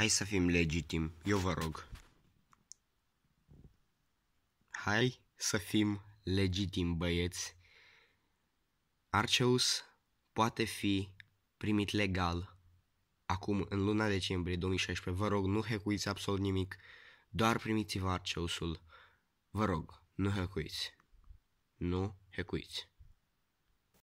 Hai să fim legitim, eu vă rog. Hai să fim legitim, băieți. Arceus poate fi primit legal acum în luna decembrie 2016. Vă rog, nu hecuiți absolut nimic, doar primiți-vă Arceusul. Vă rog, nu hecuiți. Nu hecuiți.